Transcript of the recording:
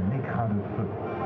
一个铁板烧。